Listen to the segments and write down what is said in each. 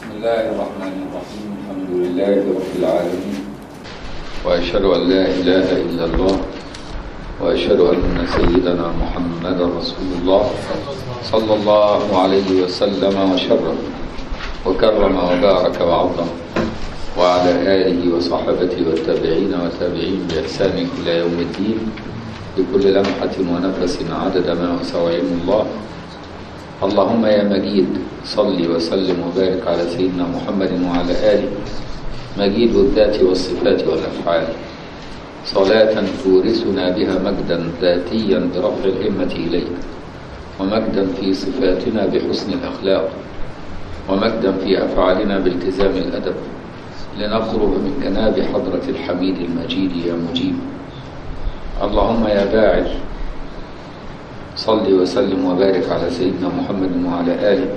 بسم الله الرحمن الرحيم. الحمد لله رب العالمين. وأشهد أن لا إله إلا الله. وأشهد أن سيدنا محمد رسول الله صلى الله عليه وسلم وشرف وكرم وبارك وعظم. وعلى آله وصحبه والتابعين وتابعين بإحسان إلى يوم الدين. بكل لمحة ونفس عدد ما وسع الله. اللهم يا مجيد صل وسلم وبارك على سيدنا محمد وعلى آله. مجيد الذات والصفات والأفعال. صلاة تورثنا بها مجدا ذاتيا برفع الهمة إليك ومجدا في صفاتنا بحسن الأخلاق ومجدا في أفعالنا بالتزام الأدب. لنقرب من جناب حضرة الحميد المجيد يا مجيب. اللهم يا باعث صل وسلم وبارك على سيدنا محمد وعلى آله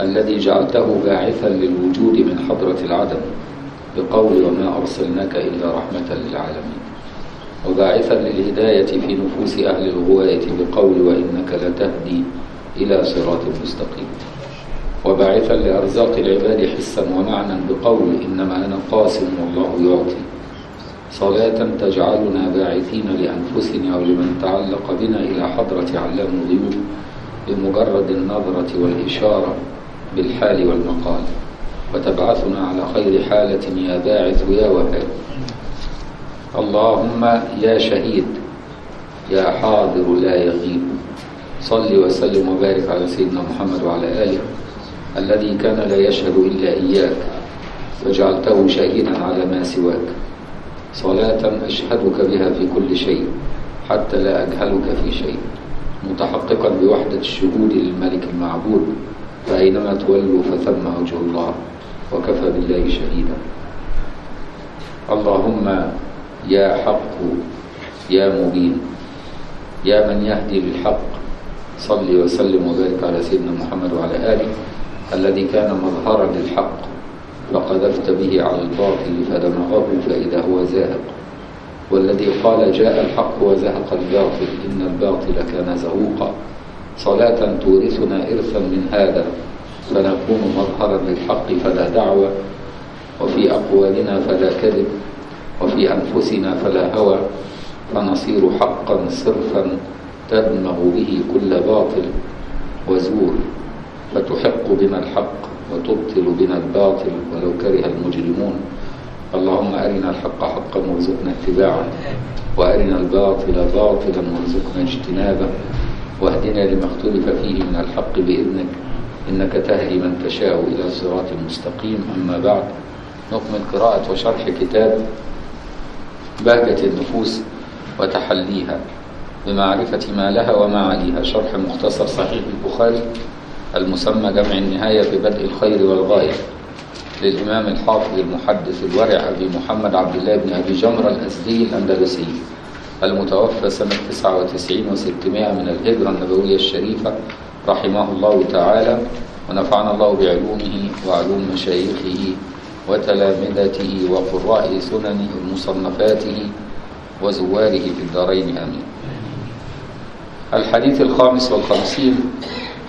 الذي جعلته باعثا للوجود من حضرة العدم بقول وما أرسلناك إلا رحمة للعالمين. وباعثا للهداية في نفوس أهل الغواية بقول وإنك لتهدي إلى صراط مستقيم. وباعثا لأرزاق العباد حسا ومعنى بقول إنما أنا قاسم والله يعطي. صلاة تجعلنا باعثين لأنفسنا ولمن تعلق بنا إلى حضرة علام الغيوب بمجرد النظرة والإشارة بالحال والمقال. وتبعثنا على خير حالة يا باعث يا وهاب اللهم يا شهيد يا حاضر لا يغيب. صل وسلم وبارك على سيدنا محمد وعلى آله الذي كان لا يشهد إلا إياك وجعلته شهيدا على ما سواك. صلاة أشهدك بها في كل شيء حتى لا أجهلك في شيء. متحققا بوحدة الشهود للملك المعبود فأينما تولوا فثم وجه الله وكفى بالله شهيدا. اللهم يا حق يا مبين يا من يهدي للحق صل وسلم وبارك على سيدنا محمد وعلى آله الذي كان مظهرا للحق. فقذفت به على الباطل فدمغه فإذا هو زاهق. والذي قال جاء الحق وزهق الباطل إن الباطل كان زهوقا. صلاة تورثنا إرثا من هذا فنكون مظهرا للحق فلا دعوة. وفي أقوالنا فلا كذب وفي أنفسنا فلا هوى. فنصير حقا صرفا تدمغ به كل باطل. وزور فتحق بنا الحق. وتبطل بنا الباطل ولو كره المجرمون. اللهم أرنا الحق حقا وارزقنا اتباعه وأرنا الباطل باطلا وارزقنا اجتنابه. واهدنا لما اختلف فيه من الحق بإذنك إنك تهدي من تشاء إلى صراط مستقيم. أما بعد نكمل قراءة وشرح كتاب بهجة النفوس وتحليها بمعرفة ما لها وما عليها. شرح مختصر صحيح البخاري. المسمى جمع النهاية في بدء الخير والغاية للإمام الحافظ المحدث الورع أبي محمد عبد الله بن أبي جمرة الأزدي الأندلسي المتوفى سنة 99 و600 من الهجرة النبوية الشريفة رحمه الله تعالى ونفعنا الله بعلومه وعلوم مشايخه وتلامذته وقراء سننه ومصنفاته وزواره في الدارين. آمين. الحديث الخامس والخمسين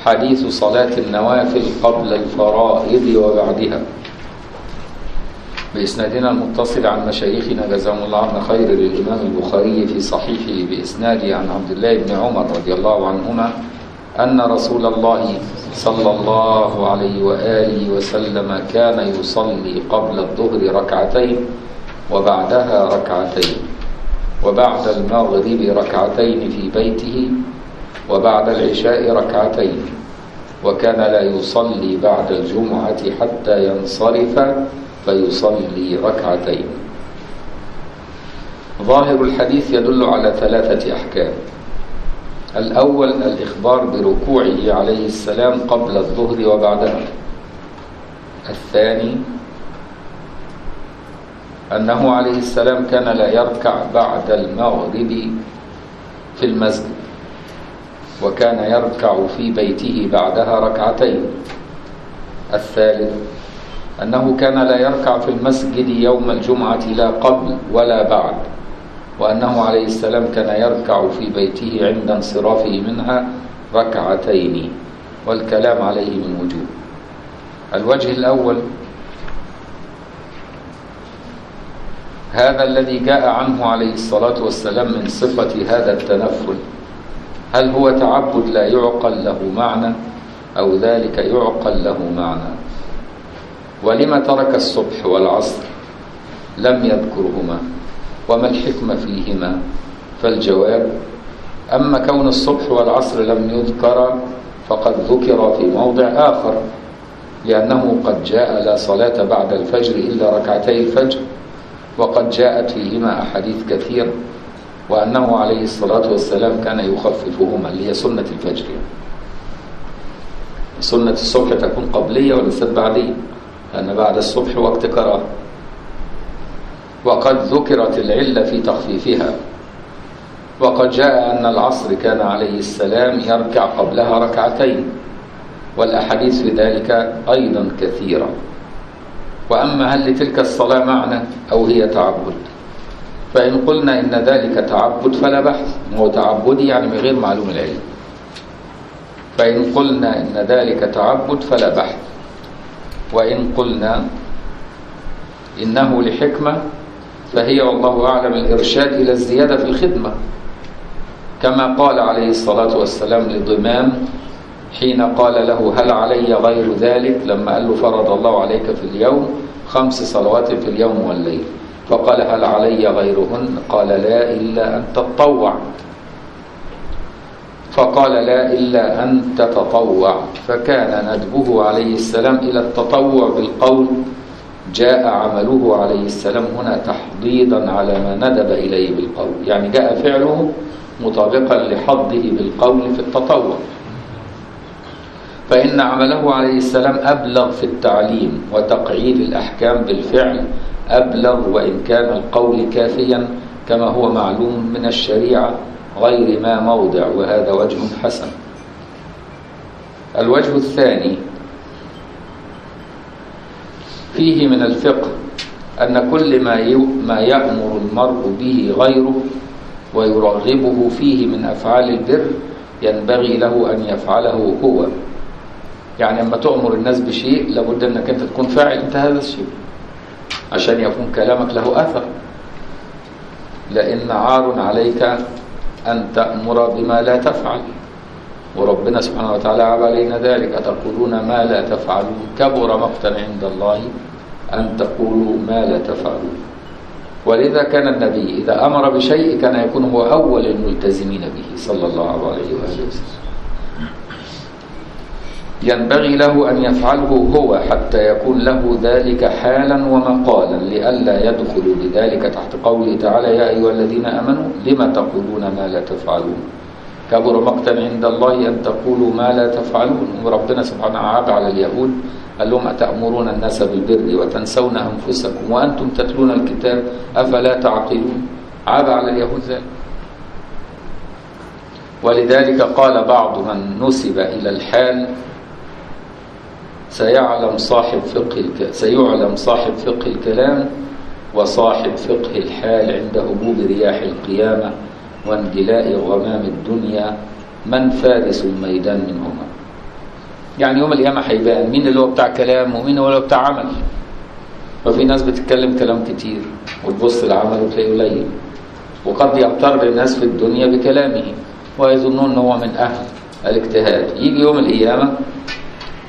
حديث صلاة النوافل قبل الفرائض وبعدها. بإسنادنا المتصل عن مشايخنا جزاهم الله عنا خير للإمام البخاري في صحيحه بإسناده عن عبد الله بن عمر رضي الله عنهما أن رسول الله صلى الله عليه وآله وسلم كان يصلي قبل الظهر ركعتين وبعدها ركعتين وبعد المغرب ركعتين في بيته وبعد العشاء ركعتين. وكان لا يصلي بعد الجمعة حتى ينصرف فيصلي ركعتين. ظاهر الحديث يدل على ثلاثة أحكام. الأول الإخبار بركوعه عليه السلام قبل الظهر وبعدها. الثاني أنه عليه السلام كان لا يركع بعد المغرب في المسجد. وكان يركع في بيته بعدها ركعتين. الثالث أنه كان لا يركع في المسجد يوم الجمعة لا قبل ولا بعد وأنه عليه السلام كان يركع في بيته عند انصرافه منها ركعتين والكلام عليه من وجوه. الوجه الأول هذا الذي جاء عنه عليه الصلاة والسلام من صفة هذا التنفل. هل هو تعبد لا يعقل له معنى أو ذلك يعقل له معنى؟ ولم ترك الصبح والعصر لم يذكرهما وما الحكمة فيهما؟ فالجواب أما كون الصبح والعصر لم يذكر فقد ذكر في موضع آخر لأنه قد جاء لا صلاة بعد الفجر إلا ركعتي الفجر وقد جاءت فيهما أحاديث كثيرة وأنه عليه الصلاة والسلام كان يخففهما اللي هي سنة الفجر. سنة الصبح تكون قبلية وليست بعدية لأن بعد الصبح وقت كراهة. وقد ذكرت العلة في تخفيفها. وقد جاء أن العصر كان عليه السلام يركع قبلها ركعتين والأحاديث في ذلك أيضا كثيرة. وأما هل لتلك الصلاة معنى أو هي تعبد؟ فإن قلنا إن ذلك تعبد فلا بحث. هو تعبدي يعني من غير معلوم العلم. فإن قلنا إن ذلك تعبد فلا بحث. وإن قلنا إنه لحكمة فهي والله أعلم الإرشاد إلى الزيادة في الخدمة. كما قال عليه الصلاة والسلام لضمام حين قال له هل علي غير ذلك؟ لما قال له فرض الله عليك في اليوم خمس صلوات في اليوم والليل. فقال هل علي غيرهن؟ قال لا إلا أن تتطوع فقال لا إلا أن تتطوع. فكان ندبه عليه السلام إلى التطوع بالقول. جاء عمله عليه السلام هنا تحضيضا على ما ندب إليه بالقول. يعني جاء فعله مطابقا لحظه بالقول في التطوع. فإن عمله عليه السلام أبلغ في التعليم وتقعيد الأحكام بالفعل. أبلغ وإن كان القول كافيا كما هو معلوم من الشريعة غير ما موضع وهذا وجه حسن. الوجه الثاني فيه من الفقه أن كل ما ما يأمر المرء به غيره ويرغبه فيه من أفعال البر ينبغي له أن يفعله هو. يعني لما تؤمر الناس بشيء لابد أنك أنت تكون فاعل أنت هذا الشيء. عشان يكون كلامك له أثر. لأن عار عليك أن تأمر بما لا تفعل. وربنا سبحانه وتعالى عاب علينا ذلك. أتقولون ما لا تفعلون؟ كبر مقتا عند الله أن تقولوا ما لا تفعلون. ولذا كان النبي إذا أمر بشيء كان يكون هو أول الملتزمين به صلى الله عليه وآله وسلم. ينبغي له أن يفعله هو حتى يكون له ذلك حالا ومقالا لئلا يدخل بذلك تحت قوله تعالى يا أيها الذين أمنوا لما تقولون ما لا تفعلون؟ كبر مقتا عند الله أن تقولوا ما لا تفعلون. وربنا سبحانه عاب على اليهود قال لهم أتأمرون الناس بالبر وتنسون أنفسكم وأنتم تتلون الكتاب أفلا تعقلون؟ عاب على اليهود ذلك. ولذلك قال بعض من نسب إلى الحال سيعلم صاحب فقه الك... سيعلم صاحب فقه الكلام وصاحب فقه الحال عند هبوب رياح القيامة وانجلاء غمام الدنيا من فارس الميدان منهما. يعني يوم القيامة هيبان مين اللي هو بتاع كلام ومين اللي هو بتاع عمل؟ ففي ناس بتتكلم كلام كتير وتبص لعمله وتلاقيه قليل. وقد يغتر الناس في الدنيا بكلامه ويظنون إن هو من أهل الاجتهاد. يجي يوم القيامة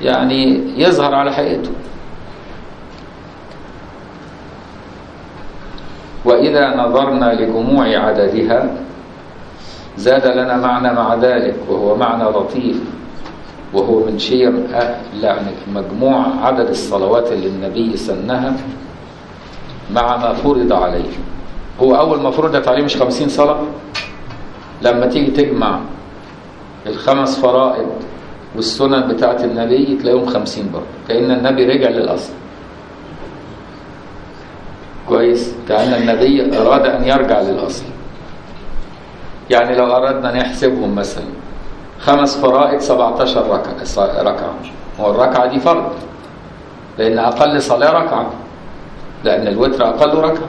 يعني يظهر على حقيقته. وإذا نظرنا لجموع عددها زاد لنا معنى مع ذلك وهو معنى لطيف وهو من شيم يعني مجموع عدد الصلوات اللي النبي سنها مع ما فرض عليه. هو أول ما فرضت عليه مش خمسين صلاة؟ لما تيجي تجمع الخمس فرائض والسنن بتاعت النبي تلاقيهم خمسين برضه كأن النبي رجع للأصل. كويس؟ كأن النبي أراد أن يرجع للأصل. يعني لو أردنا نحسبهم مثلا خمس فرائض 17 ركعة ركعة. هو الركعة دي فرض لأن أقل صلاة ركعة لأن الوتر أقل ركعة.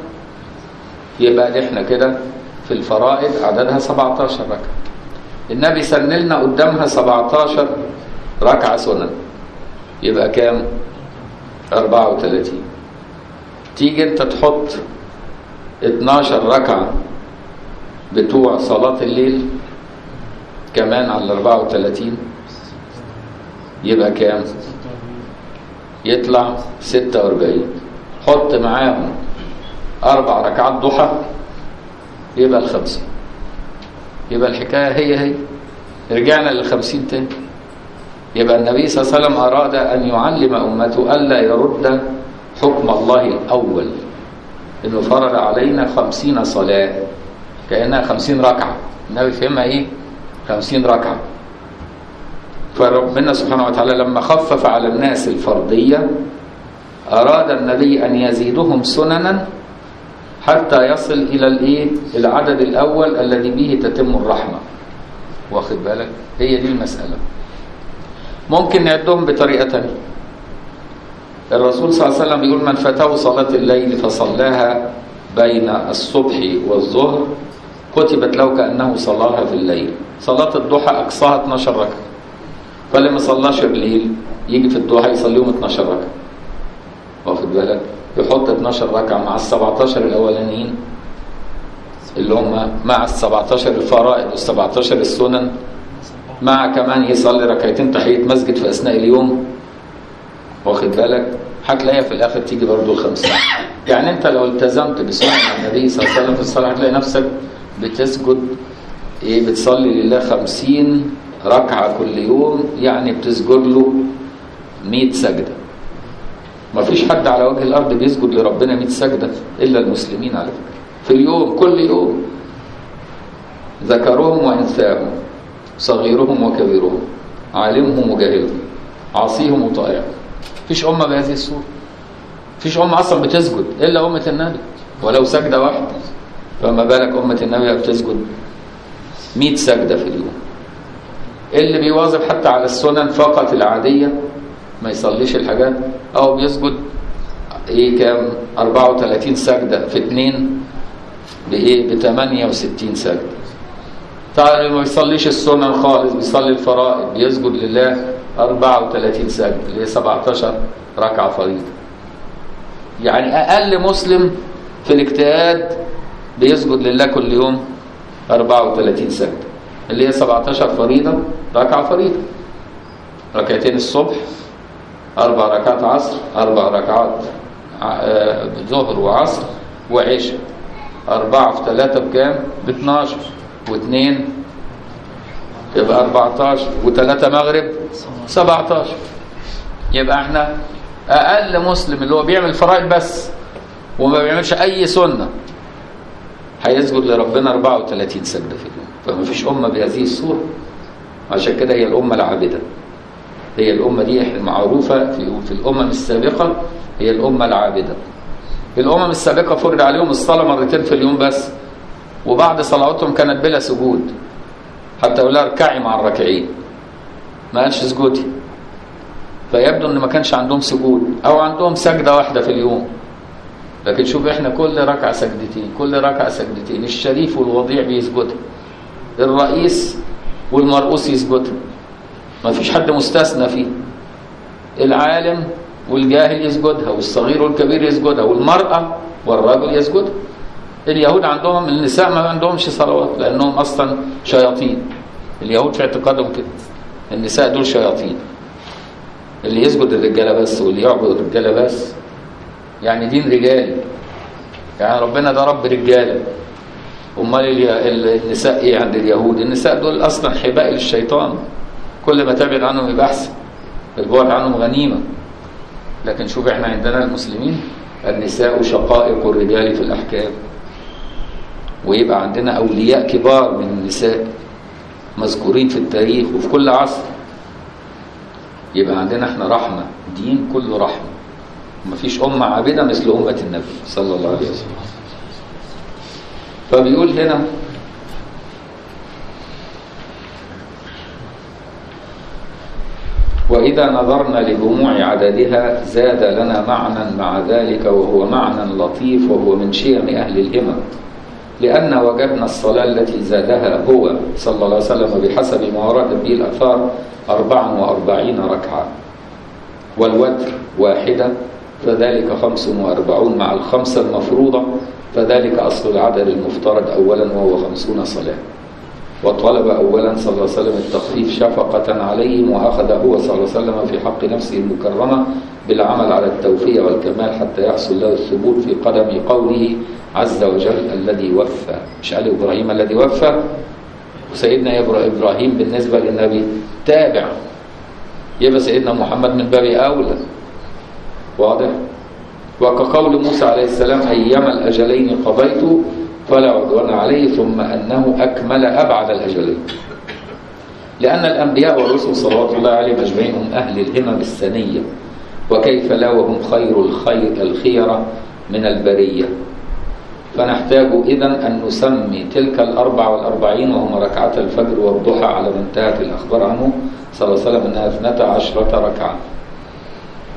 يبقى إحنا كده في الفرائض عددها 17 ركعة. النبي سن لنا قدامها 17 ركعة سنن. يبقى كام؟ 34 تيجي انت تحط 12 ركعة بتوع صلاة الليل كمان على 34 يبقى كام؟ يطلع 46 حط معاهم أربع ركعات ضحى يبقى الخمسين يبقى الحكاية هي هي. رجعنا للخمسين تاني. يبقى النبي صلى الله عليه وسلم أراد أن يعلم أمته ألا يرد حكم الله الأول. إنه فرض علينا خمسين صلاة. كأنها خمسين ركعة. النبي فهمها إيه؟ خمسين ركعة. فربنا سبحانه وتعالى لما خفف على الناس الفرضية أراد النبي أن يزيدهم سننا حتى يصل إلى الإيه؟ العدد الأول الذي به تتم الرحمة. واخد بالك؟ هي دي المسألة. ممكن نعدهم بطريقة تانية. الرسول صلى الله عليه وسلم بيقول من فاته صلاة الليل فصلاها بين الصبح والظهر كتبت له كأنه صلاها في الليل. صلاة الضحى أقصاها 12 ركعة. فاللي ما صلاش الليل يجي في الضحى يصليهم 12 ركعة. واخد بالك؟ يحط 12 ركعة مع ال 17 الأولانيين اللي هم مع ال 17 الفرائض وال 17 السنن مع كمان يصلي ركعتين تحية مسجد في أثناء اليوم. واخد بالك؟ هتلاقيها في الآخر تيجي برضه الخمسين يعني أنت لو التزمت بسنة النبي صلى الله عليه وسلم في الصلاة هتلاقي نفسك بتسجد إيه بتصلي لله خمسين ركعة كل يوم يعني بتسجد له 100 سجدة. ما فيش حد على وجه الأرض بيسجد لربنا 100 سجدة إلا المسلمين على فكرة. في اليوم كل يوم. ذكرهم وإنثاهم صغيرهم وكبيرهم عالمهم وجاهلهم عاصيهم وطائعهم فيش أمة بهذه الصورة. فيش أمة أصلا بتسجد إلا أمة النبي. ولو سجدة واحدة فما بالك أمة النبي بتسجد 100 سجدة في اليوم. اللي بيواظب حتى على السنن فقط العادية ما يصليش الحاجات. أو بيسجد إيه كام؟ 34 سجدة في اتنين بإيه؟ ب 68 سجدة. طبعا ما بيصليش السنن خالص بيصلي الفرائض بيسجد لله 34 سجدة اللي هي 17 ركعة فريضة. يعني أقل مسلم في الاجتهاد بيسجد لله كل يوم 34 سجدة اللي هي 17 فريضة ركعة فريضة. ركعتين الصبح أربع ركعات عصر أربع ركعات ظهر وعصر وعشاء. أربعة في ثلاثة بكام؟ ب 12 واثنين يبقى 14 وثلاثة مغرب؟ 17 يبقى إحنا أقل مسلم اللي هو بيعمل فرائض بس وما بيعملش أي سنة هيسجد لربنا 34 سجدة في اليوم. فما فيش أمة بهذه الصورة. عشان كده هي الأمة العابدة. هي الأمة دي معروفة في, في الأمم السابقة هي الأمة العابدة. الأمم السابقة فرض عليهم الصلاة مرتين في اليوم بس وبعد صلواتهم كانت بلا سجود. حتى يقول لها اركعي مع الراكعين. ما قالش اسجدي. فيبدو إن ما كانش عندهم سجود أو عندهم سجدة واحدة في اليوم. لكن شوف إحنا كل ركعة سجدتين كل ركعة سجدتين الشريف والوضيع بيسجدها الرئيس والمرؤوس يسجدها ما فيش حد مستثنى فيه. العالم والجاهل يسجدها والصغير والكبير يسجدها والمرأة والرجل يسجدها. اليهود عندهم النساء ما عندهمش صلوات لأنهم أصلا شياطين. اليهود في اعتقادهم كده النساء دول شياطين. اللي يسجد الرجالة بس واللي يعبد الرجالة بس. يعني دين رجالي. يعني ربنا ده رب رجالة أمال النساء إيه عند اليهود؟ النساء دول أصلا حباء للشيطان. كل ما تبعد عنهم يبقى احسن البعد عنهم غنيمة. لكن شوف إحنا عندنا المسلمين النساء شقائق الرجال في الأحكام. ويبقى عندنا أولياء كبار من النساء مذكورين في التاريخ وفي كل عصر. يبقى عندنا إحنا رحمة دين كله رحمة. مفيش أمة عابدة مثل أمة النبي صلى الله عليه وسلم. فبيقول هنا وإذا نظرنا لجموع عددها زاد لنا معنى مع ذلك وهو معنى لطيف وهو من شيم أهل الهمم. لأن وجدنا الصلاة التي زادها هو صلى الله عليه وسلم بحسب ما ورد به الأثار أربعا وأربعين ركعة. والوتر واحدة فذلك خمس وأربعون مع الخمسة المفروضة فذلك أصل العدد المفترض أولا وهو خمسون صلاة. وطلب أولا صلى الله عليه وسلم التخفيف شفقة عليهم وأخذ هو صلى الله عليه وسلم في حق نفسه المكرمة بالعمل على التوفية والكمال حتى يحصل له الثبوت في قدم قوله عز وجل الذي وفى. مش قال إبراهيم الذي وفى؟ وسيدنا إبراهيم بالنسبة للنبي تابع. يبقى سيدنا محمد من باب أولى. واضح؟ وكقول موسى عليه السلام أيما الأجلين قضيت فلا عدوان عليه ثم أنه أكمل أبعد الأجلين. لأن الأنبياء والرسل صلوات الله عليهم أجمعين هم أهل الهمم السنية وكيف لا وهم خير الخير الخيرة من البرية. فنحتاج إذا أن نسمي تلك الأربع والأربعين وهم ركعة الفجر والضحى على ما انتهت الأخبار عنه صلى الله عليه وسلم أنها اثنتا عشرة ركعة.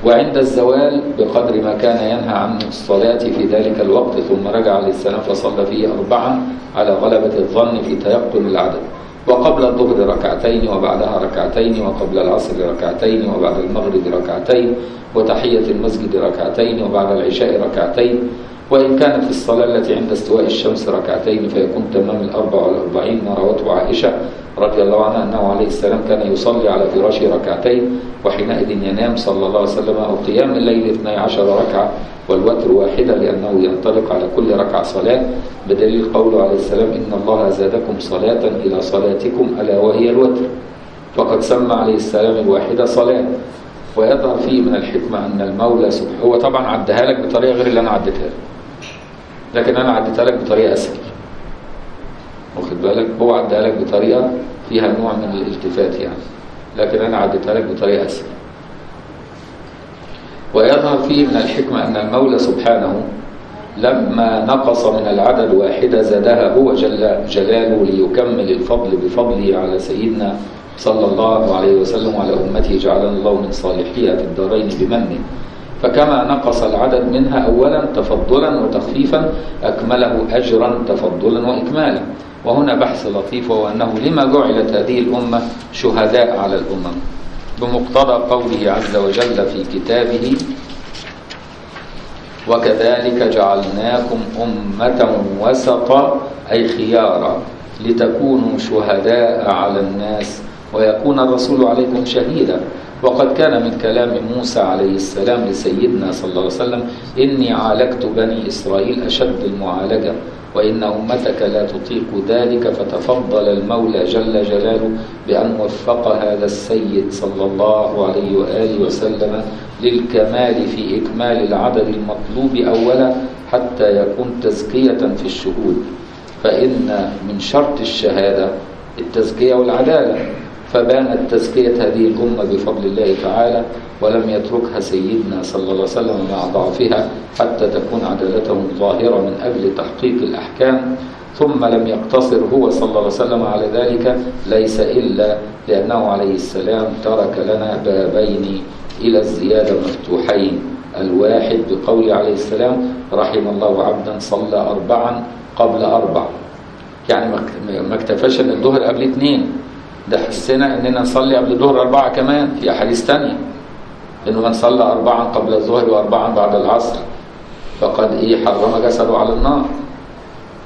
وعند الزوال بقدر ما كان ينهى عن الصلاة في ذلك الوقت ثم رجع السلام فصلى فيه أربعا على غلبة الظن في تيقن العدد. وقبل الظهر ركعتين وبعدها ركعتين وقبل العصر ركعتين وبعد المغرب ركعتين وتحية المسجد ركعتين وبعد العشاء ركعتين. وإن كانت الصلاة التي عند استواء الشمس ركعتين فيكون تمام الأربع والأربعين ما روته عائشة رضي الله عنها أنه عليه السلام كان يصلي على فراشه ركعتين وحينئذ ينام صلى الله عليه وسلم أو قيام الليل 12 ركعة والوتر واحدة لأنه ينطلق على كل ركعة صلاة. بدليل قوله عليه السلام إن الله زادكم صلاة إلى صلاتكم ألا وهي الوتر. فقد سمى عليه السلام الواحدة صلاة. ويظهر فيه من الحكمة أن المولى سبحانه هو طبعا عدها لك بطريقة غير اللي أنا عدتها لك لكن أنا عدتها لك بطريقة أسهل. واخد بالك؟ هو عدها لك بطريقة فيها نوع من الالتفات يعني. لكن أنا عدتها لك بطريقة أسهل. ويظهر فيه من الحكمة أن المولى سبحانه لما نقص من العدد واحدة زادها هو جل جلاله ليكمل الفضل بفضله على سيدنا صلى الله عليه وسلم وعلى أمته جعلنا الله من صالحيها في الدارين بمنه. فكما نقص العدد منها أولا تفضلا وتخفيفا أكمله أجرا تفضلا وإكمالا. وهنا بحث لطيف وهو أنه لما جعلت هذه الأمة شهداء على الأمم. بمقتضى قوله عز وجل في كتابه وكذلك جعلناكم أمة وسطا أي خيارا لتكونوا شهداء على الناس ويكون الرسول عليكم شهيدا. وقد كان من كلام موسى عليه السلام لسيدنا صلى الله عليه وسلم إني عالجت بني إسرائيل أشد المعالجة وإن أمتك لا تطيق ذلك فتفضل المولى جل جلاله بأن وفق هذا السيد صلى الله عليه وآله وسلم للكمال في إكمال العدد المطلوب أولا حتى يكون تزكية في الشهود. فإن من شرط الشهادة التزكية والعدالة. فبانت تزكية هذه الأمة بفضل الله تعالى ولم يتركها سيدنا صلى الله عليه وسلم مع ضعفها حتى تكون عدالتهم ظاهرة من أجل تحقيق الأحكام. ثم لم يقتصر هو صلى الله عليه وسلم على ذلك ليس إلا لأنه عليه السلام ترك لنا بابين إلى الزيادة مفتوحين. الواحد بقول عليه السلام رحم الله عبدا صلى أربعا قبل أربع. يعني ما اكتفاش إن الظهر قبل اثنين. ده حسنا إننا نصلي قبل الظهر أربعة كمان في أحاديث ثانية إنه من صلى اربعا قبل الظهر واربعا بعد العصر. فقد إيه حرم جسده على النار.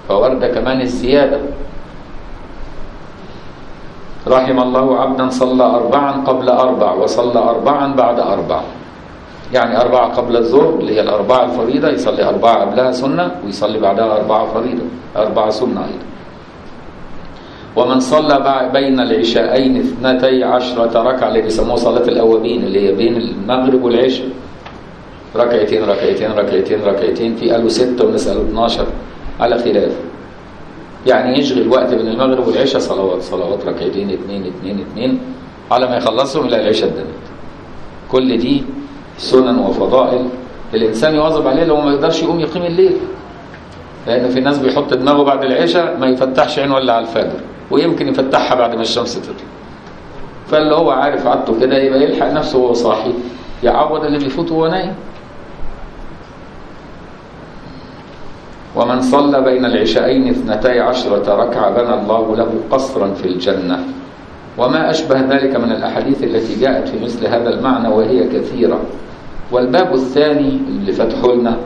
فورد كمان الزيادة. رحم الله عبدا صلى أربعا قبل أربع وصلى أربعا بعد أربع. يعني أربعة قبل الظهر اللي هي الأربعة الفريضة يصلي أربعة قبلها سنة ويصلي بعدها أربعة فريضة أربعة سنة أيضا. ومن صلى بين العشاءين اثنتي عشرة ركعة اللي بيسموها صلاة الأوابين اللي هي بين المغرب والعشاء. ركعتين ركعتين ركعتين ركعتين في قالوا ستة وناس قالوا 12 على خلاف. يعني يشغل وقت بين المغرب والعشاء صلوات صلوات ركعتين اثنين اثنين اثنين على ما يخلصهم إلى العشاء الدنيا. كل دي سنن وفضائل الانسان يواظب عليه لو ما يقدرش يقوم يقيم الليل. لأن في ناس بيحط دماغه بعد العشاء ما يفتحش عينه إلا على الفجر. ويمكن يفتحها بعد ما الشمس تطلع. فاللي هو عارف عادته كده يبقى يلحق نفسه وهو صاحي يعوض اللي بيفوت وهو نايم. ومن صلى بين العشاءين اثنتي عشرة ركعة بنى الله له قصرا في الجنة. وما أشبه ذلك من الأحاديث التي جاءت في مثل هذا المعنى وهي كثيرة. والباب الثاني اللي فتحه لنا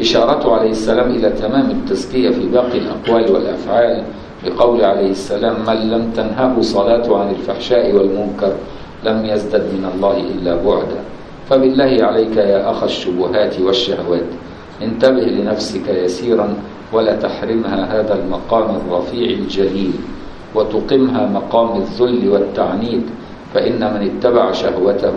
إشارته عليه السلام إلى تمام التزكية في باقي الأقوال والأفعال بقول عليه السلام من لم تنهه صلاته عن الفحشاء والمنكر لم يزدد من الله إلا بعدا فبالله عليك يا أخ الشبهات والشهوات انتبه لنفسك يسيرا ولا تحرمها هذا المقام الرفيع الجليل وتقمها مقام الذل والتعنيد فإن من اتبع شهوته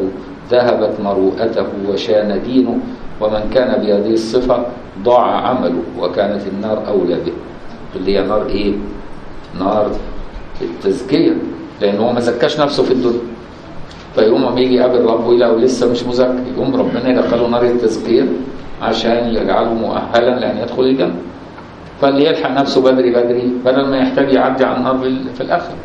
ذهبت مروءته وشان دينه ومن كان بهذه الصفة ضاع عمله وكانت النار أولى به اللي هي نار إيه؟ نار التزكية لأن هو ما زكاش نفسه في الدنيا. فيقوم لما يجي يقابل ربه يلاقوا لسه مش مزكي. يقوم ربنا يدخله نار التزكية عشان يجعله مؤهلا لأن يدخل الجنة. فاللي يلحق نفسه بدري بدري بدل ما يحتاج يعدي على النار في الآخرة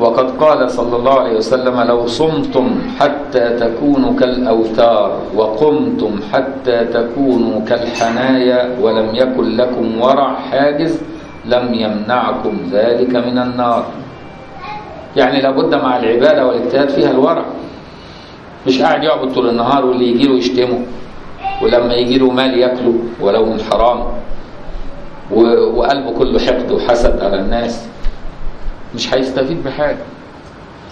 وقد قال صلى الله عليه وسلم لو صمتم حتى تكونوا كالأوتار وقمتم حتى تكونوا كالحنايا ولم يكن لكم ورع حاجز لم يمنعكم ذلك من النار. يعني لابد مع العبادة والاجتهاد فيها الورع. مش قاعد يعبد طول النهار واللي يجي له يشتمه ولما يجي له مال ياكله ولو من حرام. وقلبه كله حقد وحسد على الناس. مش هيستفيد بحاجة.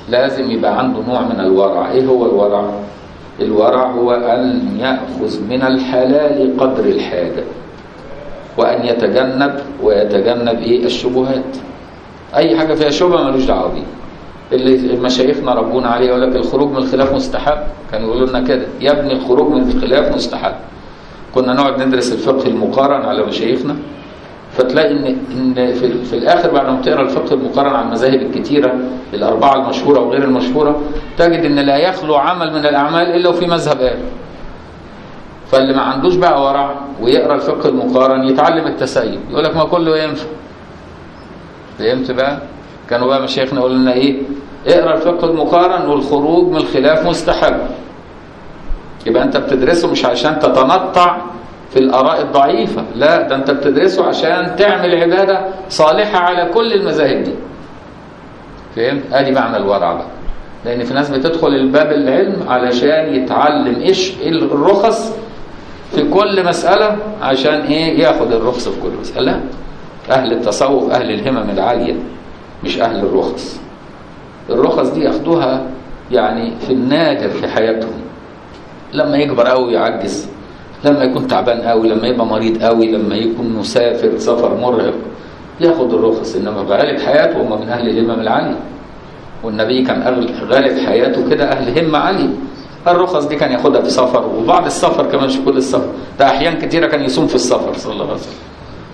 لازم يبقى عنده نوع من الورع. إيه هو الورع؟ الورع هو أن يأخذ من الحلال قدر الحاجة وأن يتجنب ويتجنب إيه؟ الشبهات. أي حاجة فيها شبهة ملوش دعوة بيه اللي مشايخنا ربونا عليه يقول لك الخروج من الخلاف مستحب. كانوا يقولوا لنا كده. يا ابني الخروج من الخلاف مستحب. كنا نقعد ندرس الفقه المقارن على مشايخنا. فتلاقي ان إن في, في الآخر بعد ما تقرا الفقه المقارن على المذاهب الكتيرة الأربعة المشهورة وغير المشهورة تجد إن لا يخلو عمل من الأعمال إلا وفي مذهب قال فاللي ما عندوش بقى ورع ويقرأ الفقه المقارن يتعلم التسيب يقول لك ما كله ينفع. فهمت بقى؟ كانوا بقى مشايخنا يقولوا لنا إيه؟ اقرأ الفقه المقارن والخروج من الخلاف مستحب. يبقى أنت بتدرسه مش عشان تتنطع في الآراء الضعيفة. لا ده أنت بتدرسه عشان تعمل عبادة صالحة على كل المذاهب دي. فهمت؟ ادي معنى الورع بقى لأن في ناس بتدخل الباب العلم علشان يتعلم إيش؟ الرخص في كل مسألة عشان إيه؟ ياخد الرخص في كل مسألة. أهل التصوف أهل الهمم العالية مش أهل الرخص. الرخص دي ياخدوها يعني في النادر في حياتهم. لما يكبر قوي يعجز. لما يكون تعبان قوي لما يبقى مريض قوي لما يكون مسافر سفر مرهق ياخد الرخص انما غالب حياته هم من أهل الهمم العاليه والنبي كان غالب حياته كده أهل همه عاليه الرخص دي كان ياخدها في سفر وبعد السفر كمان مش كل السفر ده أحيان كتيرة كان يصوم في السفر صلى الله عليه وسلم.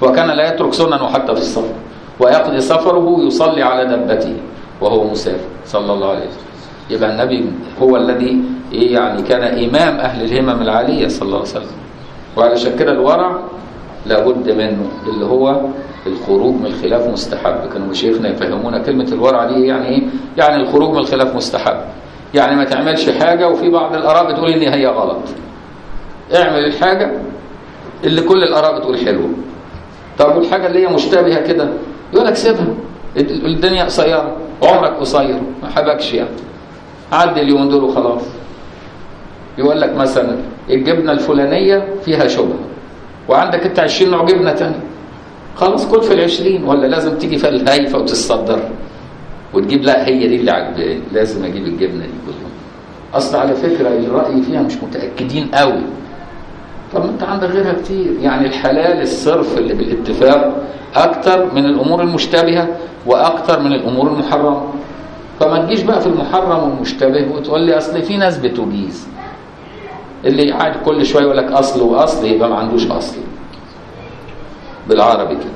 وكان لا يترك سننه حتى في السفر. ويقضي سفره يصلي على دبته وهو مسافر صلى الله عليه وسلم. يبقى النبي هو الذي إيه يعني كان إمام أهل الهمم العالية صلى الله عليه وسلم. وعلشان كده الورع لابد منه اللي هو الخروج من الخلاف مستحب. كانوا مشايخنا يفهمونا كلمة الورع دي يعني إيه؟ يعني الخروج من الخلاف مستحب. يعني ما تعملش حاجة وفي بعض الآراء بتقول إن هي غلط. اعمل الحاجة اللي كل الآراء بتقول حلوة. طب والحاجة اللي هي مشتبهة كده؟ يقول لك سيبها. الدنيا قصيرة عمرك قصير ما حبكش يعني. عدي اليومين دول وخلاص. يقول لك مثلا الجبنة الفلانية فيها شبهة وعندك أنت 20 نوع جبنة ثانية خلاص كل في العشرين ولا لازم تيجي في الهايفة وتتصدر وتجيب لا هي دي اللي عجباني لازم أجيب الجبنة دي كلها. أصل على فكرة الرأي فيها مش متأكدين قوي. طب أنت عندك غيرها كتير. يعني الحلال الصرف اللي بالاتفاق أكتر من الأمور المشتبهة وأكتر من الأمور المحرمة. فما تجيش بقى في المحرم والمشتبه وتقول لي أصل في ناس بتجيز. اللي قاعد كل شوية يقول لك أصل وأصل يبقى ما عندوش أصل. بالعربي كده.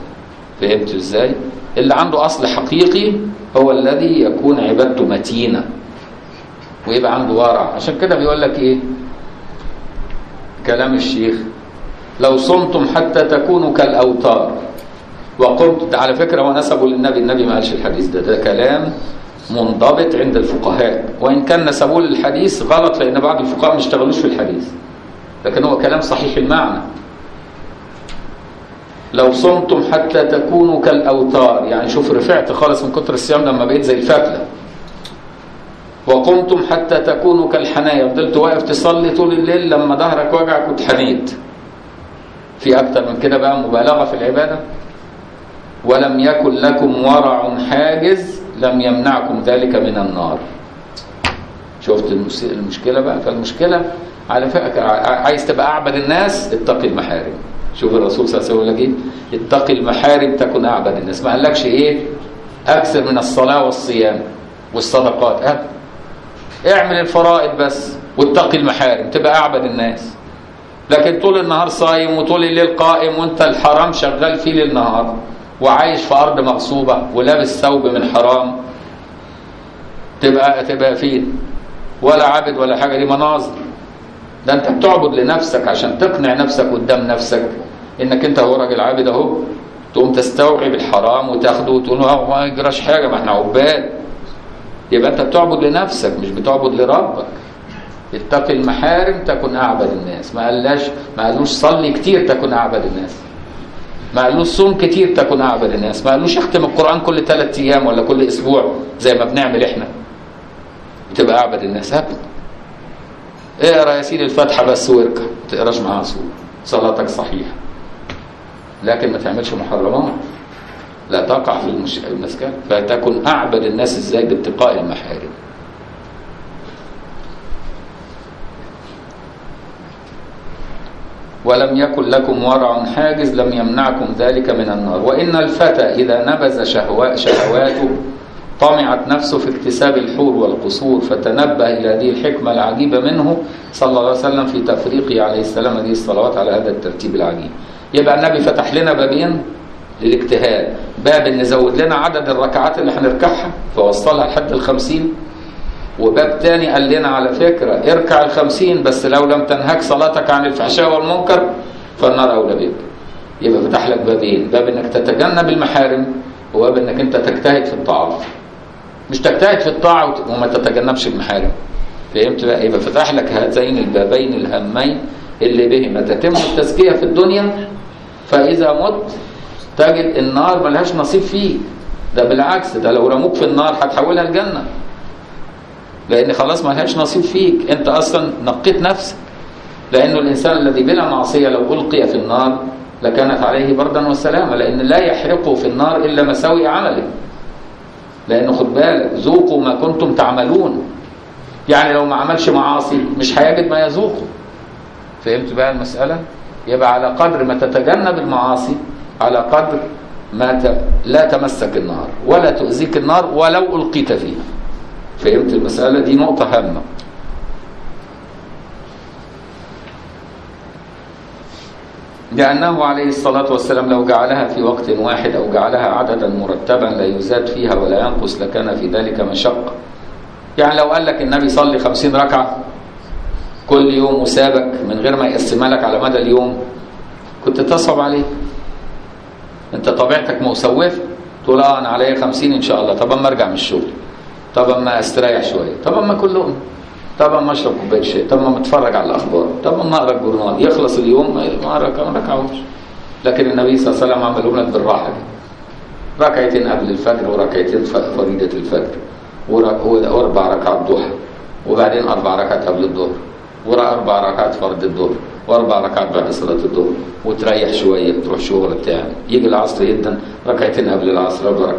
فهمت إزاي؟ اللي عنده أصل حقيقي هو الذي يكون عبادته متينة. ويبقى عنده ورع. عشان كده بيقول لك إيه؟ كلام الشيخ. لو صمتم حتى تكونوا كالأوتار. وقمت على فكرة ونسبوا للنبي النبي ما قالش الحديث ده. ده كلام منضبط عند الفقهاء. وإن كان نسبوه للحديث غلط لأن بعض الفقهاء ما اشتغلوش في الحديث. لكن هو كلام صحيح المعنى. لو صمتم حتى تكونوا كالأوتار. يعني شوف رفعت خالص من كتر الصيام لما بقيت زي الفتلة. وقمتم حتى تكونوا كالحنايا. فضلت واقف تصلي طول الليل. لما ظهرك وجع كنت حنيت في أكتر من كده بقى مبالغة في العبادة. ولم يكن لكم ورع حاجز لم يمنعكم ذلك من النار. شفت المشكلة بقى؟ فالمشكلة على فكرة عايز تبقى أعبد الناس اتقي المحارم. شوف الرسول صلى الله عليه وسلم إيه؟ اتقي المحارم تكن أعبد الناس. ما قالكش إيه؟ أكثر من الصلاة والصيام والصدقات. ها اعمل الفرائض بس واتقي المحارم تبقى أعبد الناس. لكن طول النهار صايم وطول الليل قائم وانت الحرام شغال فيه ليل نهار. وعايش في أرض مغصوبة ولابس ثوب من حرام تبقى تبقى فين ولا عابد ولا حاجة دي مناظر. ده أنت بتعبد لنفسك عشان تقنع نفسك قدام نفسك. إنك أنت هو راجل عابد أهو تقوم تستوعب الحرام وتاخده وتقول له ما يجراش حاجة ما إحنا عباد. يبقى أنت بتعبد لنفسك مش بتعبد لربك. اتقي المحارم تكن أعبد الناس. ما قالش ما قالوش صلي كتير تكن أعبد الناس. ما قالوش صوم كتير تكن اعبد الناس ما قالوش اختم القرآن كل ثلاث أيام ولا كل أسبوع زي ما بنعمل إحنا. تبقى اعبد الناس ابدا اقرأ يا سيدي الفاتحة بس واركع ما تقراش معاها سوره صلاتك صحيحة. لكن ما تعملش محرمات لا تقع في المش... المسكن فتكن أعبد الناس إزاي باتقاء المحارم. ولم يكن لكم ورع حاجز لم يمنعكم ذلك من النار. وإن الفتى إذا نبذ شهوا شهواته طمعت نفسه في اكتساب الحور والقصور فتنبه إلى هذه الحكمة العجيبة منه صلى الله عليه وسلم في تفريقه عليه السلام هذه الصلوات على هذا الترتيب العجيب. يبقى النبي فتح لنا بابين للاجتهاد. باب إن نزود لنا عدد الركعات اللي هنركعها فوصلها لحد الخمسين. وباب تاني قال لنا على فكرة اركع الخمسين بس لو لم تنهك صلاتك عن الفحشاء والمنكر فالنار أولى بك يبقى فتح لك بابين باب إنك تتجنب المحارم وباب إنك أنت تجتهد في الطاعة. مش تجتهد في الطاعة وما تتجنبش المحارم. فهمت بقى؟ يبقى فتح لك هذين البابين الهامين اللي بهما. تتم التزكية في الدنيا فإذا مت تجد النار ملهاش نصيب فيك. ده بالعكس ده لو رموك في النار هتحولها الجنة لأن خلاص ملهاش نصيب فيك. أنت أصلا نقيت نفسك. لأنه الإنسان الذي بلا معصية لو ألقي في النار لكانت عليه بردا وسلاما. لأن لا يحرقه في النار إلا مساوئ عمله. لأنه خد بالك ذوقوا ما كنتم تعملون. يعني لو ما عملش معاصي مش هيجد ما يذوقه. فهمت بقى المسألة؟ يبقى على قدر ما تتجنب المعاصي على قدر ما ت... لا تمسك النار ولا تؤذيك النار ولو ألقيت فيها فهمت المسألة دي نقطة هامة. لأنه عليه الصلاة والسلام لو جعلها في وقت واحد أو جعلها عددا مرتبا لا يزاد فيها ولا ينقص لكان في ذلك مشقة. يعني لو قال لك النبي صلي خمسين ركعة كل يوم وسابك من غير ما يقسمها لك على مدى اليوم كنت تصعب عليك. انت طبيعتك مسوفه تقول آه أنا عليا 50 إن شاء الله. طب أما أرجع من الشغل. طب اما استريح شوية طب اما كل لقمه طب اما أشرب كوباية شاي. طب اما اتفرج على الأخبار. طب اما أقرأ الجورنال يخلص اليوم ما ركعوش لكن النبي صلى الله عليه وسلم عملهم لك بالراحة. دي ركعتين قبل الفجر وركعتين فريضة الفجر. واربع ركعات ضحى. وبعدين أربع ركعات قبل الظهر. واربع ركعات فرض الظهر. وأربع ركعات بعد صلاة الظهر. وتريح شوية تروح شغل بتاع يجي العصر جدا. ركعتين قبل العصر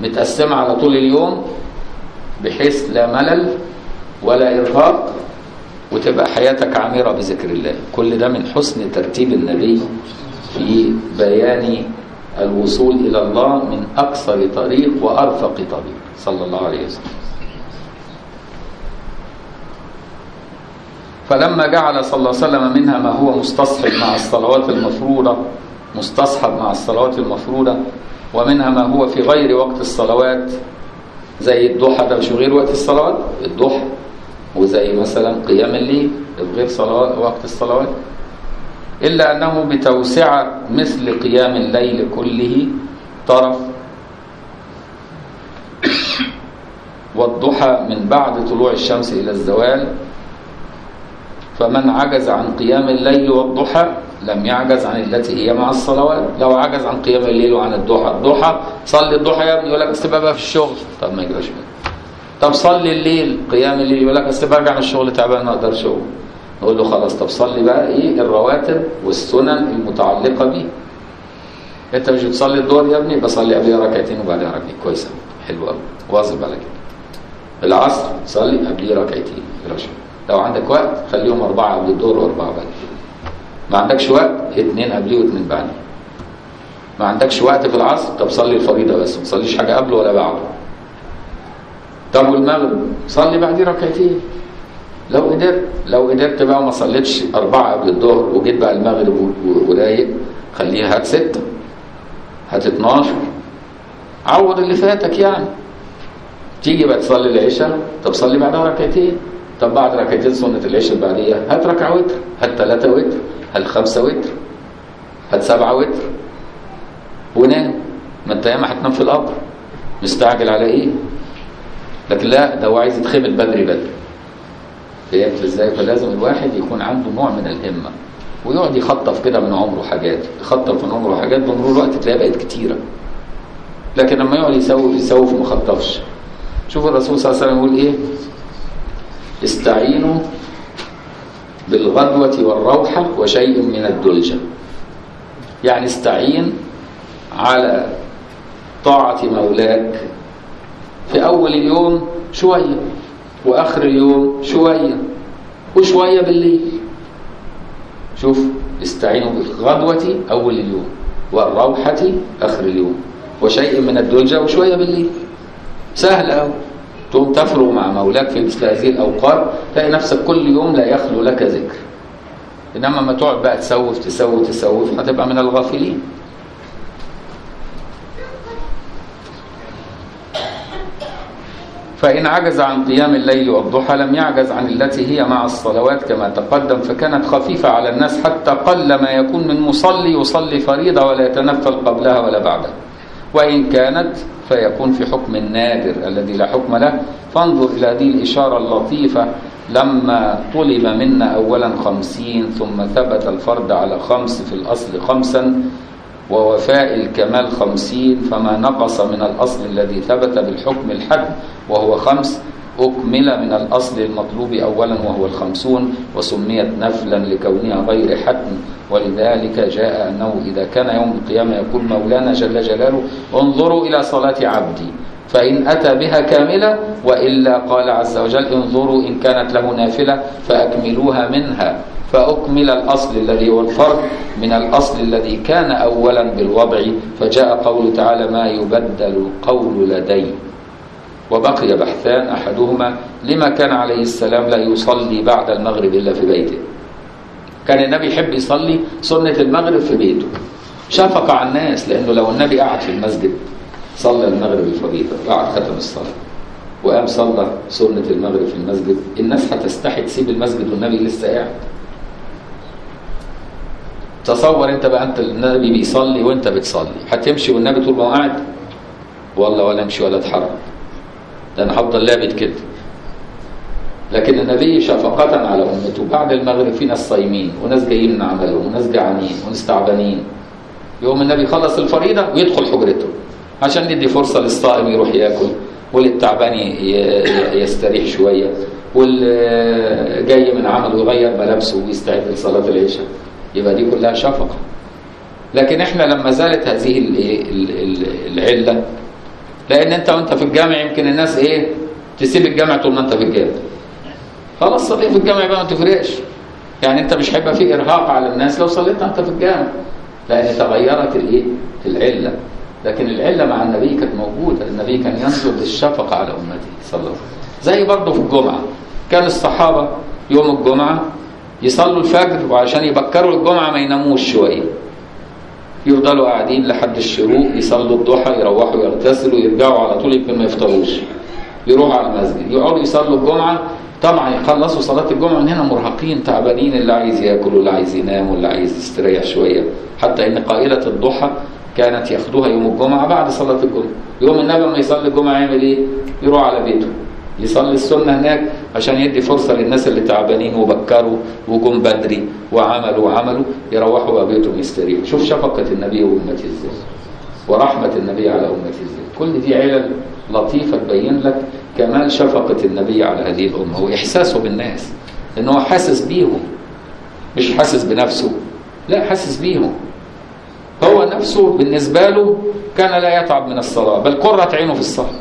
متقسمة على طول اليوم. بحيث لا ملل ولا إرهاق وتبقى حياتك عامره بذكر الله. كل ده من حسن ترتيب النبي في بيان الوصول إلى الله من أقصر طريق وأرفق طريق صلى الله عليه وسلم. فلما جعل صلى الله عليه وسلم منها ما هو مستصحب مع الصلوات المفروضة مستصحب مع الصلوات المفروضة ومنها ما هو في غير وقت الصلوات زي الضحى ده مش غير وقت الصلوات الضحى. وزي مثلا قيام الليل غير صلوات وقت الصلوات إلا أنه بتوسعة مثل قيام الليل كله طرف. والضحى من بعد طلوع الشمس إلى الزوال. فمن عجز عن قيام الليل والضحى لم يعجز عن التي هي مع الصلوات. لو عجز عن قيام الليل وعن الضحى. الضحى صلي الضحى يا ابني يقول لك بس بقى في الشغل. طب ما يجراش طب صلي الليل قيام الليل يقول لك اصل برجع من الشغل تعبان ما أقدرش اقوم. نقول له خلاص طب صلي بقى إيه الرواتب والسنن المتعلقة بيه. انت مش بتصلي الظهر يا ابني؟ بصلي قبلها ركعتين وبعدها ركعتين. كويس حلو قوي واظب على كده العصر صلي قبليه ركعتين. لو عندك وقت خليهم أربعة قبل الظهر وأربعة بعد ما عندكش وقت اثنين قبليه واثنين بعديه ما عندكش وقت في العصر طب صلي الفريضة بس ما تصليش حاجة قبله ولا بعده. طب والمغرب؟ صلي بعديه ركعتين. لو قدرت لو قدرت بقى وما صليتش أربعة قبل الظهر وجيت بقى المغرب ورايق خليها هات ستة. هات 12 عوض اللي فاتك يعني. تيجي بقى تصلي العشاء طب صلي بعدها ركعتين. طب بعد ركعتين سنة العشاء البعدية هات ركعة وتر هات ثلاثة وتر. هات خمسة وتر؟ هات سبعة وتر؟ ونام ما انت ياما هتنام في القبر. مستعجل على إيه؟ لكن لا ده هو عايز يتخمد بدري بدري. فهمت إزاي؟ فلازم الواحد يكون عنده نوع من الهمة. ويقعد يخطف كده من عمره حاجات. يخطف من عمره حاجات بمرور الوقت تلاقيها بقت كتيرة. لكن لما يقعد يسوف يسوف ما خطفش شوف الرسول صلى الله عليه وسلم يقول إيه؟ استعينوا بالغدوة والروحة وشيء من الدلجة. يعني استعين على طاعة مولاك في أول اليوم شوية وآخر اليوم شوية وشوية بالليل. شوف استعينوا بالغدوة أول اليوم والروحة آخر اليوم وشيء من الدلجة وشوية بالليل. سهل أوي تقوم تفرغ مع مولاك في مثل هذه الأوقات تلاقي نفسك كل يوم لا يخلو لك ذكر. إنما ما تقعد بقى تسوف تسوف تسوف هتبقى من الغافلين. فإن عجز عن قيام الليل والضحى لم يعجز عن التي هي مع الصلوات كما تقدم فكانت خفيفة على الناس حتى قل ما يكون من مصلي يصلي فريضة ولا يتنفل قبلها ولا بعدها. وإن كانت فيكون في حكم النادر الذي لا حكم له. فانظر إلى هذه الإشارة اللطيفة. لما طلب منا أولا خمسين ثم ثبت الفرد على خمس في الأصل خمسا ووفاء الكمال خمسين فما نقص من الأصل الذي ثبت بالحكم الحد وهو خمس. أكمل من الأصل المطلوب أولا وهو الخمسون وسميت نفلا لكونها غير حتم. ولذلك جاء أنه إذا كان يوم القيامة يقول مولانا جل جلاله انظروا إلى صلاة عبدي فإن أتى بها كاملة وإلا قال عز وجل انظروا إن كانت له نافلة فأكملوها منها. فأكمل الأصل الذي هو الفرد من الأصل الذي كان أولا بالوضع فجاء قول تعالى ما يبدل القول لدي؟ وبقي بحثان أحدهما لما كان عليه السلام لا يصلي بعد المغرب إلا في بيته. كان النبي يحب يصلي سنة المغرب في بيته. شفق على الناس لأنه لو النبي قعد في المسجد صلى المغرب الفريضة وقعد ختم الصلاة وقام صلى سنة المغرب في المسجد. الناس هتستحي تسيب المسجد والنبي لسه قاعد. تصور انت بقى انت النبي بيصلي وانت بتصلي. هتمشي والنبي طول ما قاعد؟ والله ولا امشي ولا اتحرك. ده أنا هفضل لابد كده. لكن النبي شفقة على أمته بعد المغرب في ناس صايمين وناس جايين من عملهم وناس جعانين وناس تعبانين. يوم النبي يخلص الفريضة ويدخل حجرته عشان ندي فرصة للصائم يروح ياكل وللتعبان يستريح شوية واللي جاي من عمله يغير ملابسه ويستعد لصلاة العشاء. يبقى دي كلها شفقة. لكن إحنا لما زالت هذه العلة لأن انت وانت في الجامع يمكن الناس إيه تسيب الجامع طول ما انت في الجامع خلاص صلي في الجامع بقى ما تفرقش. يعني انت مش هيبقى في ارهاق على الناس لو صليت انت في الجامع. لأن تغيرت الايه؟ العلة. لكن العلة مع النبي كانت موجودة. النبي كان ينظر للشفقه على أمته صلى الله عليه وسلم. زي برضه في الجمعة. كان الصحابة يوم الجمعة يصلوا الفجر وعشان يبكروا الجمعة ما يناموش شوية. يفضلوا قاعدين لحد الشروق يصلوا الضحى يروحوا يغتسلوا يرجعوا على طول يمكن ما يفطروش. يروحوا على المسجد يقعدوا يصلوا الجمعة. طبعا يخلصوا صلاة الجمعة من هنا مرهقين تعبانين اللي عايز ياكل واللي عايز ينام واللي عايز يستريح شوية. حتى إن قائلة الضحى كانت ياخدوها يوم الجمعة بعد صلاة الجمعة. يوم النبي لما يصلي الجمعة يعمل إيه؟ يروح على بيته. يصلي السنة هناك عشان يدي فرصة للناس اللي تعبانين وبكروا وجم بدري وعملوا وعملوا يروحوا بيتهم يستريحوا. شوف شفقة النبي وامته إزاي ورحمة النبي على امته إزاي كل دي علل لطيفة تبين لك كمال شفقة النبي على هذه الأمة وإحساسه بالناس إن هو حاسس بيهم مش حاسس بنفسه. لا حاسس بيهم. هو نفسه بالنسبة له كان لا يتعب من الصلاة بل قرة عينه في الصلاة.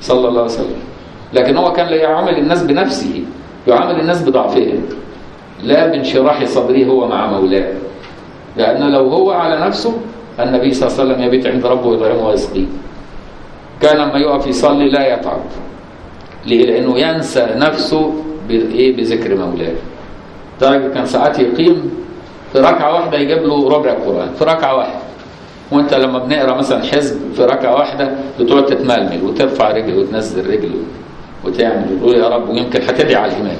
صلى الله عليه وسلم. لكن هو كان لا يعامل الناس بنفسه يعامل الناس بضعفهم. لا بانشراح صدره هو مع مولاه. لأن لو هو على نفسه النبي صلى الله عليه وسلم يبيت عند ربه ويطعمه ويسقيه كان لما يقف يصلي لا يتعب. ليه؟ لأنه ينسى نفسه بإيه؟ بذكر مولاه. درجة كان ساعات يقيم في ركعة واحدة يجيب له ربع القرآن في ركعة واحدة. وانت لما بنقرأ مثلا حزب في ركعة واحدة بتقعد تتململ وترفع رجل وتنزل رجل. وتعمل وتقول يا رب ويمكن هتدعي على الإمام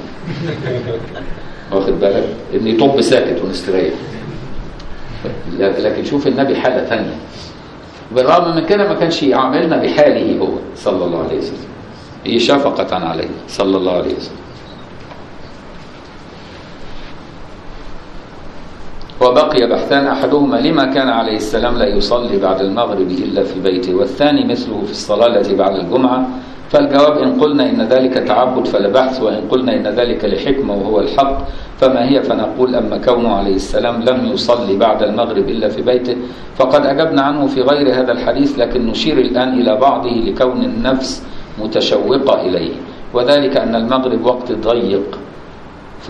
واخد بالك؟ ان يطب ساكت ونستريح لكن شوف النبي حالة ثانية بالرغم من كده ما كانش يعاملنا بحاله هو صلى الله عليه وسلم. هي شفقة عليه صلى الله عليه وسلم. وبقي بحثان أحدهما لما كان عليه السلام لا يصلي بعد المغرب إلا في بيته والثاني مثله في الصلاة التي بعد الجمعة فالجواب إن قلنا إن ذلك تعبد فلا بحث وإن قلنا إن ذلك لحكمة وهو الحق فما هي؟ فنقول أما كونه عليه السلام لم يصلي بعد المغرب إلا في بيته فقد أجبنا عنه في غير هذا الحديث لكن نشير الآن إلى بعضه لكون النفس متشوقة إليه وذلك أن المغرب وقت ضيق.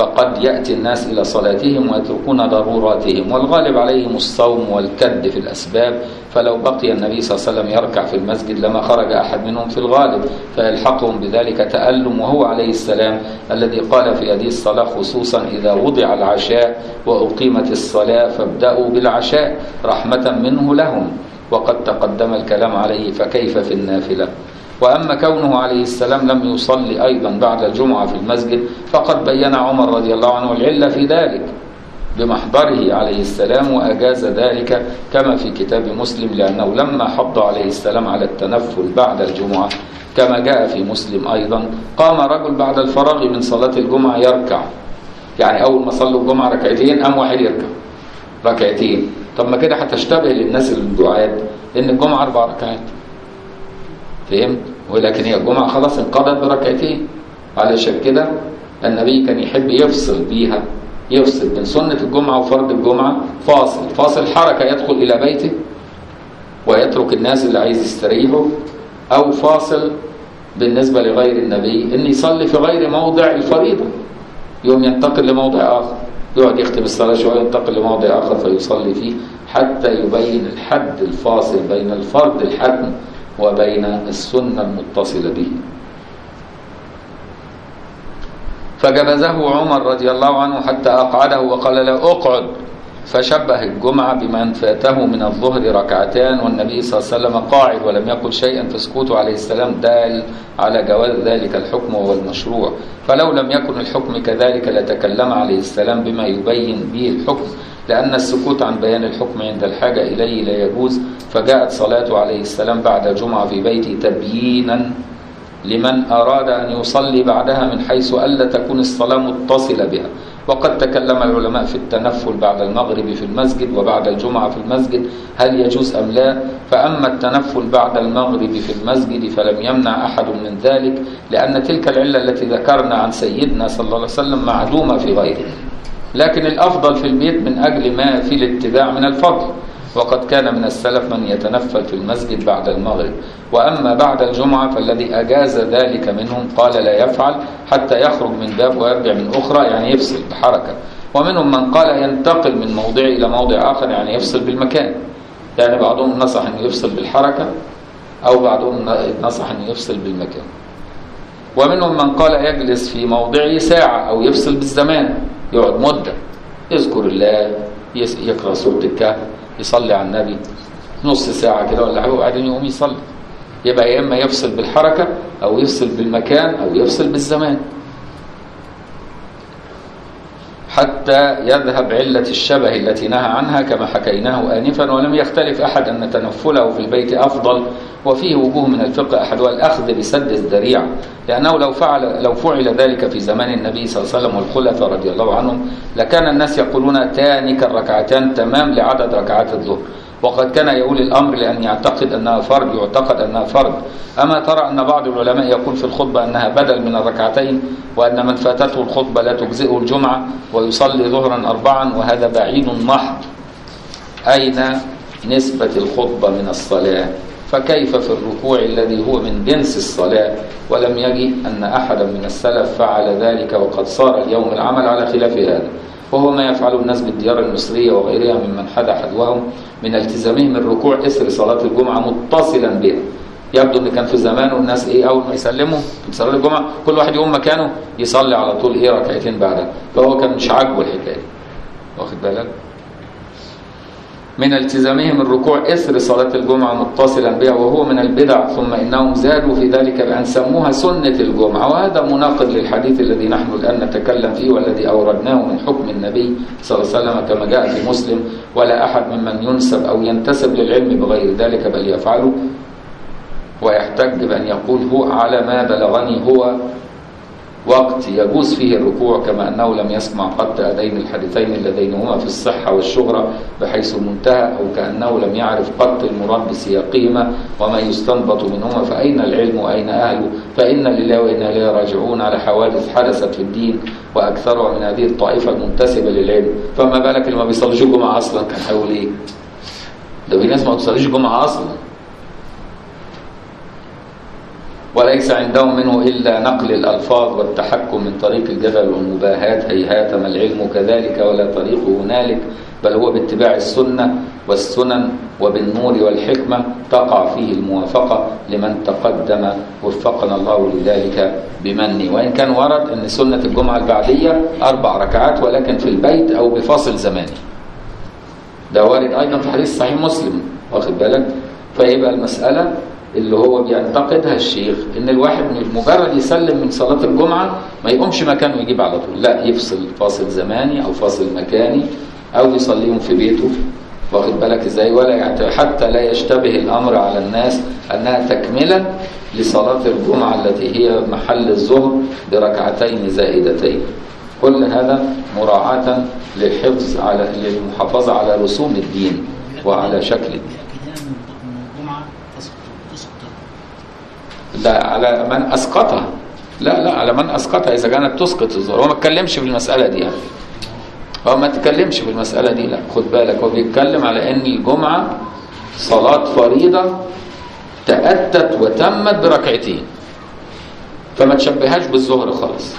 فقد يأتي الناس إلى صلاتهم ويتركون ضروراتهم والغالب عليهم الصوم والكد في الأسباب. فلو بقي النبي صلى الله عليه وسلم يركع في المسجد لما خرج أحد منهم في الغالب فيلحقهم بذلك تألم وهو عليه السلام الذي قال في هذه الصلاة خصوصا إذا وضع العشاء وأقيمت الصلاة فابدأوا بالعشاء رحمة منه لهم وقد تقدم الكلام عليه فكيف في النافلة؟ وأما كونه عليه السلام لم يصلي أيضا بعد الجمعة في المسجد فقد بين عمر رضي الله عنه العلة في ذلك بمحضره عليه السلام وأجاز ذلك كما في كتاب مسلم لأنه لما حض عليه السلام على التنفل بعد الجمعة كما جاء في مسلم أيضا قام رجل بعد الفراغ من صلاة الجمعة يركع. يعني أول ما صلوا الجمعة ركعتين قام واحد يركع. ركعتين. طب ما كده هتشتبه للناس الدعاة إن الجمعة أربع ركعات. فهمت؟ ولكن هي الجمعة خلاص انقضت بركعتين. علشان كده النبي كان يحب يفصل بيها يفصل بين سنة الجمعة وفرض الجمعة. فاصل فاصل حركة يدخل إلى بيته ويترك الناس اللي عايز يستريحوا أو فاصل بالنسبة لغير النبي إن يصلي في غير موضع الفريضة. يوم ينتقل لموضع آخر يقعد يختم الصلاة شوية ينتقل لموضع آخر فيصلي فيه حتى يبين الحد الفاصل بين الفرض الحتم وبين السنة المتصلة به. فجبزه عمر رضي الله عنه حتى أقعده وقال له أقعد. فشبه الجمعة بمن فاته من الظهر ركعتان والنبي صلى الله عليه وسلم قاعد ولم يقل شيئا فسكوته عليه السلام دال على جواز ذلك الحكم وهو المشروع. فلو لم يكن الحكم كذلك لتكلم عليه السلام بما يبين به الحكم. لأن السكوت عن بيان الحكم عند الحاجة إليه لا يجوز فجاءت صلاته عليه السلام بعد جمعة في بيته تبيينا لمن أراد أن يصلي بعدها من حيث ألا تكون الصلاة متصلة بها. وقد تكلم العلماء في التنفل بعد المغرب في المسجد وبعد الجمعة في المسجد هل يجوز أم لا؟ فأما التنفل بعد المغرب في المسجد فلم يمنع أحد من ذلك لأن تلك العلة التي ذكرنا عن سيدنا صلى الله عليه وسلم معدومة في غيره. لكن الأفضل في البيت من أجل ما في الاتباع من الفضل. وقد كان من السلف من يتنفل في المسجد بعد المغرب. وأما بعد الجمعة فالذي أجاز ذلك منهم قال لا يفعل حتى يخرج من باب ويرجع من أخرى يعني يفصل بحركة. ومنهم من قال ينتقل من موضع إلى موضع آخر يعني يفصل بالمكان. يعني بعضهم نصح أن يفصل بالحركة أو بعضهم نصح أن يفصل بالمكان. ومنهم من قال يجلس في موضعه ساعة أو يفصل بالزمان. يقعد مدة. يذكر الله يقرأ سورة الكهف يصلي على النبي. نص ساعة كده ولا حاجة وبعدين يقوم يصلي. يبقى يا إما يفصل بالحركة أو يفصل بالمكان أو يفصل بالزمان. حتى يذهب علة الشبه التي نهى عنها كما حكيناه آنفا ولم يختلف أحد أن تنفله في البيت أفضل وفيه وجوه من الفقه أحدها الأخذ بسد الذريعة لأنه لو فعل لو فعل ذلك في زمان النبي صلى الله عليه وسلم والخلفاء رضي الله عنهم لكان الناس يقولون تانك الركعتان تمام لعدد ركعات الظهر وقد كان يولي الأمر لأن يعتقد أنها فرض يعتقد أنها فرض. أما ترى أن بعض العلماء يقول في الخطبة أنها بدل من الركعتين وأن من فاتته الخطبة لا تجزئه الجمعة ويصلي ظهرا أربعا وهذا بعيد محض أين نسبة الخطبة من الصلاة؟ فكيف في الركوع الذي هو من جنس الصلاة؟ ولم يجي أن أحدا من السلف فعل ذلك وقد صار اليوم العمل على خلاف هذا. وهو ما يفعله الناس بالديار المصرية وغيرها ممن حدا حدوهم من التزامهم الركوع إثر صلاة الجمعة متصلا بها. يبدو إن كان في زمانه الناس إيه أول ما يسلموا في صلاة الجمعة كل واحد يقوم مكانه يصلي على طول إيه ركعتين بعدها. فهو كان مش عاجبه الحكاية واخد بالك؟ من التزامهم الركوع إثر صلاة الجمعة متصلا بها وهو من البدع ثم إنهم زادوا في ذلك بأن سموها سنة الجمعة. وهذا مناقض للحديث الذي نحن الآن نتكلم فيه والذي أوردناه من حكم النبي صلى الله عليه وسلم كما جاء في مسلم ولا أحد ممن ينسب أو ينتسب للعلم بغير ذلك بل يفعله ويحتج بأن يقول هو على ما بلغني هو وقت يجوز فيه الركوع كما أنه لم يسمع قط أدين الحديثين اللذين هما في الصحة والشهرة بحيث المنتهى أو كأنه لم يعرف قط المراد بسياقهما وما يستنبط منهما. فأين العلم وأين أهله فإن لله وإنا إليه راجعون على حوادث حدثت في الدين وأكثرها من هذه الطائفة المنتسبة للعلم. فما بالك اللي ما بيصليش الجمعة أصلا كان هيقول إيه؟ ده في ناس ما بتصليش الجمعة أصلا. وليس عندهم منه إلا نقل الألفاظ والتحكم من طريق الجدل والمباهات هيهات ما العلم كذلك ولا طريق هنالك بل هو باتباع السنة والسنن وبالنور والحكمة تقع فيه الموافقة لمن تقدم. وفقنا الله لذلك بمني وإن كان ورد أن سنة الجمعة البعدية أربع ركعات ولكن في البيت أو بفاصل زماني ده وارد أيضا في حديث صحيح مسلم واخد بالك؟ فيبقى المسألة اللي هو بينتقدها الشيخ إن الواحد مجرد يسلم من صلاة الجمعة ما يقومش مكانه يجيب على طول. لا يفصل فاصل زماني أو فاصل مكاني أو يصليهم في بيته. واخد بالك إزاي؟ ولا حتى لا يشتبه الأمر على الناس أنها تكملة لصلاة الجمعة التي هي محل الظهر بركعتين زائدتين. كل هذا مراعاة للحفظ على للمحافظة على رسوم الدين وعلى شكل الدين كده من الجمعة تسقط تسقط لا على من أسقطها. لا لا على من أسقطها. إذا كانت تسقط الظهر هو ما اتكلمش في المسألة دي يعني. هو ما اتكلمش في المسألة دي. لا خد بالك. هو بيتكلم على إن الجمعة صلاة فريضة تأتت وتمت بركعتين. فما تشبههاش بالظهر خالص.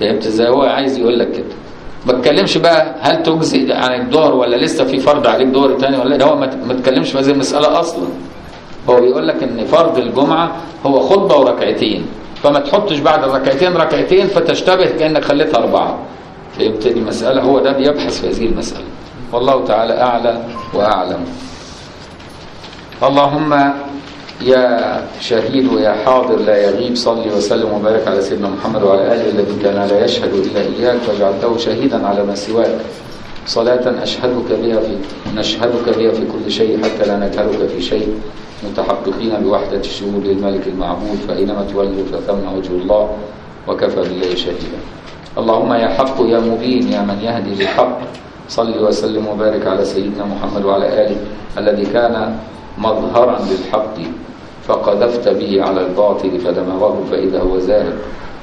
فهمت إزاي؟ هو عايز يقول لك كده. ما اتكلمش بقى هل تجزي عن الظهر ولا لسه في فرض عليك ظهر تاني ولا لأ؟ ده هو ما اتكلمش في هذه المسألة أصلا. هو بيقول لك إن فرض الجمعة هو خطبة وركعتين فما تحطش بعد الركعتين ركعتين فتشتبه كأنك خليتها أربعة. فهمت المساله هو ده بيبحث في هذه المسألة. والله تعالى أعلى وأعلم. اللهم يا شهيد ويا حاضر لا يغيب صل وسلم وبارك على سيدنا محمد وعلى آله الذي كان لا يشهد إلا إياك وجعلته شهيدا على ما سواك. صلاة أشهدك بها في نشهدك بها في كل شيء حتى لا نجهلك في شيء. متحققين بوحدة الشهود للملك المعبود فأينما تولوا فثم وجه الله وكفى بالله شهيدا. اللهم يا حق يا مبين يا من يهدي للحق. صل وسلم وبارك على سيدنا محمد وعلى آله الذي كان مظهرا للحق فقذفت به على الباطل فدمغه فإذا هو زاهق.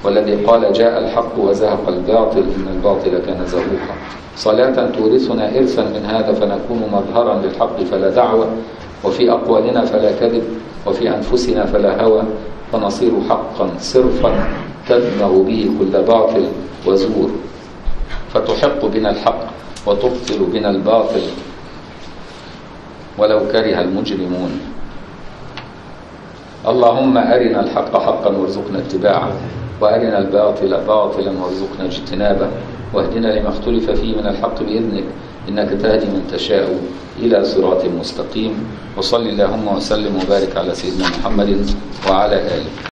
والذي قال جاء الحق وزهق الباطل إن الباطل كان زهوقا. صلاة تورثنا إرثا من هذا فنكون مظهرا للحق فلا دعوة وفي أقوالنا فلا كذب وفي أنفسنا فلا هوى فنصير حقا صرفا تدمغ به كل باطل وزور. فتحق بنا الحق وتبطل بنا الباطل. ولو كره المجرمون. اللهم أرنا الحق حقا وارزقنا اتباعه وأرنا الباطل باطلا وارزقنا اجتنابه واهدنا لما اختلف فيه من الحق بإذنك. إنك تهدي من تشاء إلى صراط مستقيم وصل اللهم وسلم وبارك على سيدنا محمد وعلى آله.